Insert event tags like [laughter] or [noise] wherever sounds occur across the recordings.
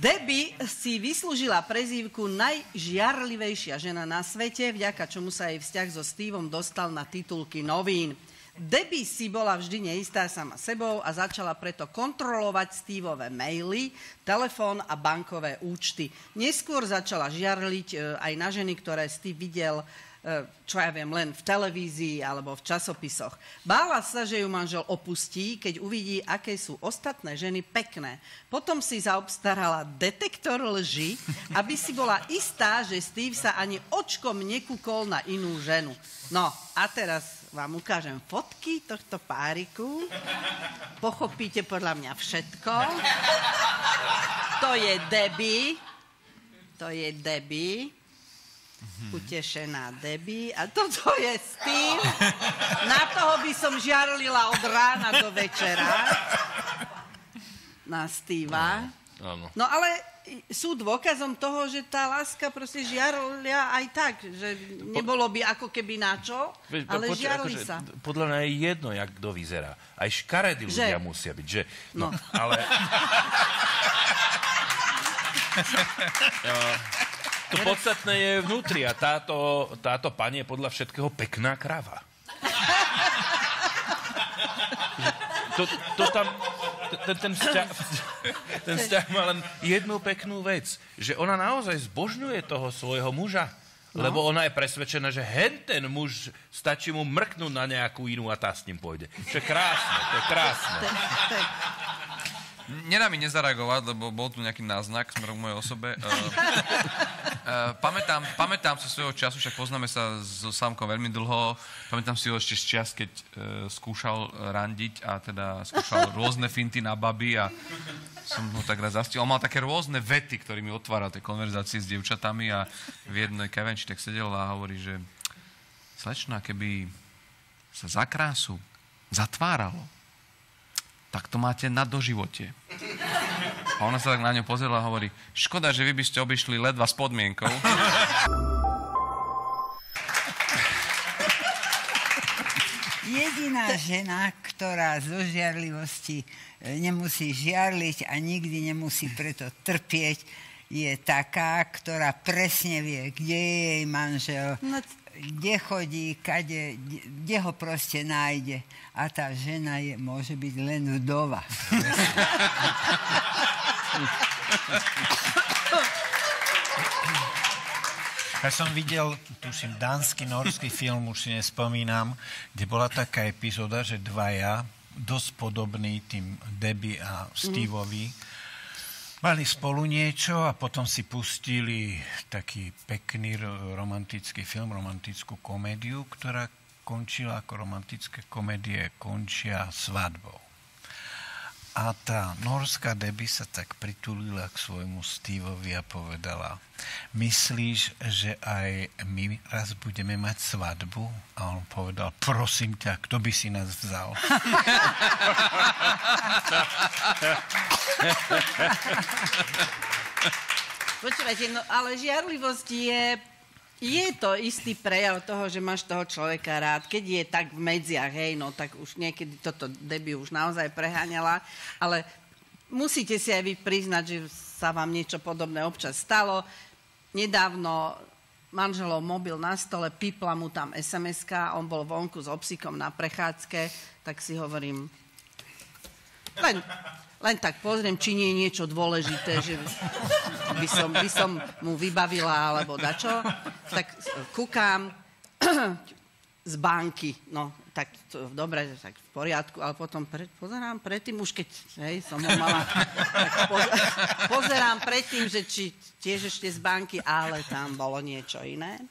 Debbie si vyslúžila prezývku najžiarlivejšia žena na svete, vďaka čomu sa jej vzťah so Steveom dostal na titulky novín. Debbie si bola vždy neistá sama sebou a začala preto kontrolovať Steveové maily, telefón a bankové účty. Neskôr začala žiarliť e, aj na ženy, ktoré Steve videl E, čo ja viem, len v televízii alebo v časopisoch. Bála sa, že ju manžel opustí, keď uvidí, aké sú ostatné ženy pekné. Potom si zaobstarala detektor lži, aby si bola istá, že Steve sa ani očkom nekúkol na inú ženu. No a teraz vám ukážem fotky tohto páriku. Pochopíte podľa mňa všetko. To je Debbie. To je Debbie mm-hmm. utešená Debbie a toto je Steve. Na toho by som žiarlila od rána do večera. Na Steva. Áno. No ale sú dôkazom toho, že tá láska proste žiarlia aj tak, že nebolo by ako keby na čo, Veď, ale poč- žiarli akože, sa. Podľa mňa je jedno, jak kto vyzerá. Aj škaredí že? ľudia musia byť, že? No, no. ale... [laughs] To podstatné je vnútri a táto, táto pani je podľa všetkého pekná krava. To, to tam, ten, ten, vzťah, ten vzťah má len jednu peknú vec, že ona naozaj zbožňuje toho svojho muža. No. Lebo ona je presvedčená, že hen ten muž, stačí mu mrknúť na nejakú inú a tá s ním pôjde. Čo je krásne, to je krásne. Nedá mi nezareagovať, lebo bol tu nejaký náznak smerom k mojej osobe. Uh, [laughs] uh, pamätám, pamätám sa svojho času, však poznáme sa so Sámkom veľmi dlho. Pamätám si ho ešte z čas, keď uh, skúšal randiť a teda skúšal [laughs] rôzne finty na baby a som ho tak raz zastil. On mal také rôzne vety, ktorými otváral tie konverzácie s dievčatami a v jednej kavenči tak sedel a hovorí, že slečna, keby sa za krásu zatváralo, tak to máte na doživote. A ona sa tak na ňu pozrela a hovorí, škoda, že vy by ste obišli ledva s podmienkou. Jediná žena, ktorá zo žiarlivosti e, nemusí žiarliť a nikdy nemusí preto trpieť, je taká, ktorá presne vie, kde je jej manžel, no, kde chodí, kade, kde ho proste nájde. A tá žena je, môže byť len vdova. Ja som videl, tuším, dánsky, norský film, už si nespomínam, kde bola taká epizóda, že dvaja, dosť podobní tým Debbie a Steveovi, mm Mali spolu niečo a potom si pustili taký pekný romantický film, romantickú komédiu, ktorá končila ako romantické komédie končia svadbou. A tá norská Debbie sa tak pritulila k svojmu Steveovi a povedala, myslíš, že aj my raz budeme mať svadbu? A on povedal, prosím ťa, kto by si nás vzal? [laughs] Počúvajte, no ale žiarlivosť je je to istý prejav toho, že máš toho človeka rád. Keď je tak v medziach, hej, no tak už niekedy toto debi už naozaj preháňala, ale musíte si aj vy priznať, že sa vám niečo podobné občas stalo. Nedávno manželov mobil na stole, pipla mu tam sms on bol vonku s obsikom na prechádzke, tak si hovorím, len len tak pozriem, či nie je niečo dôležité, že by som, by som mu vybavila alebo dačo. Tak kúkam z banky, no tak to, dobre, tak v poriadku, ale potom pre, pozerám predtým, už keď hej, som ho mala, tak poz, pozerám predtým, že či tiež ešte z banky, ale tam bolo niečo iné.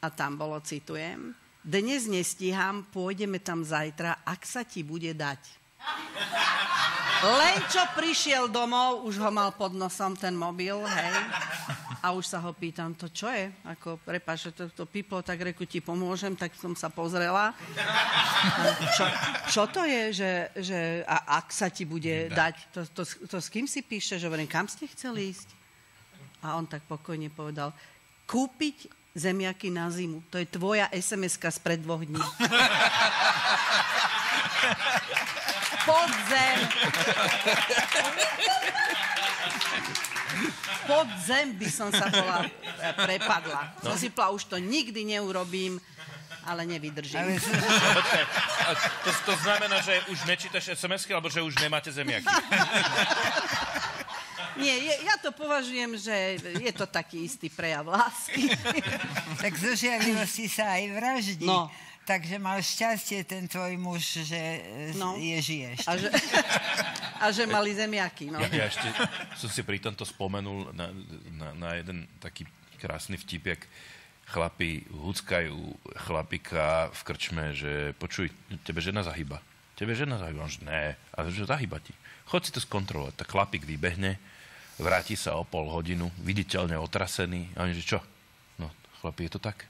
A tam bolo, citujem, dnes nestíham, pôjdeme tam zajtra, ak sa ti bude dať. Len čo prišiel domov, už ho mal pod nosom ten mobil, hej. A už sa ho pýtam, to čo je? Ako, prepáč, to, to piplo, tak reku, ti pomôžem, tak som sa pozrela. Čo, čo to je, že, že a ak sa ti bude dať, to, to, to s kým si píše, že hovorím, kam ste chceli ísť? A on tak pokojne povedal, kúpiť zemiaky na zimu. To je tvoja SMS-ka spred dvoch dní. [laughs] pod zem. Pod zem by som sa bola e, prepadla. No. Som si povedala, už to nikdy neurobím, ale nevydržím. Ale to, to znamená, že už nečítaš SMS-ky, alebo že už nemáte zemiaky. Nie, je, ja to považujem, že je to taký istý prejav lásky. tak zo sa aj vraždí. No. Takže mal šťastie ten tvoj muž, že No. no. je žiješ. A že, [laughs] a že mali zemiaky, no. Ja, ja ešte som si pri tomto spomenul na, na, na jeden taký krásny vtip, jak chlapi huckajú chlapika v krčme, že počuj, tebe žena zahyba. Tebe žena zahyba. On, že ne, ale že zahyba ti. Chod si to skontrolovať. Tak chlapík vybehne, vráti sa o pol hodinu, viditeľne otrasený. A oni, že čo? No, chlapi, je to tak?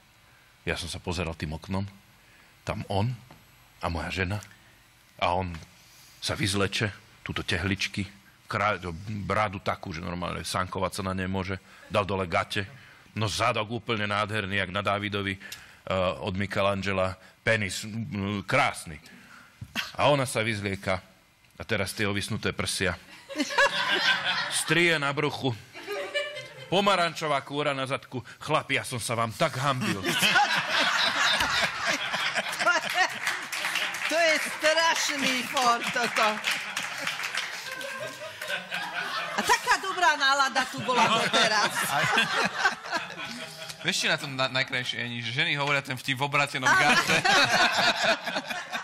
Ja som sa pozeral tým oknom, tam on a moja žena a on sa vyzleče, túto tehličky, krá, brádu takú, že normálne sankovať sa na nej môže, dal dole gate, no zadok úplne nádherný, jak na Dávidovi uh, od Michelangela, penis mm, krásny. A ona sa vyzlieka a teraz tie ovisnuté prsia. Strie na bruchu, pomarančová kúra na zadku. Chlapi, ja som sa vám tak hambil. To je strašný for, toto. A taká dobrá nálada tu bola doteraz. Vieš, čo je na tom na, najkrajšie, Eni, že ženy hovoria ten vtip v obratenom gate. [laughs]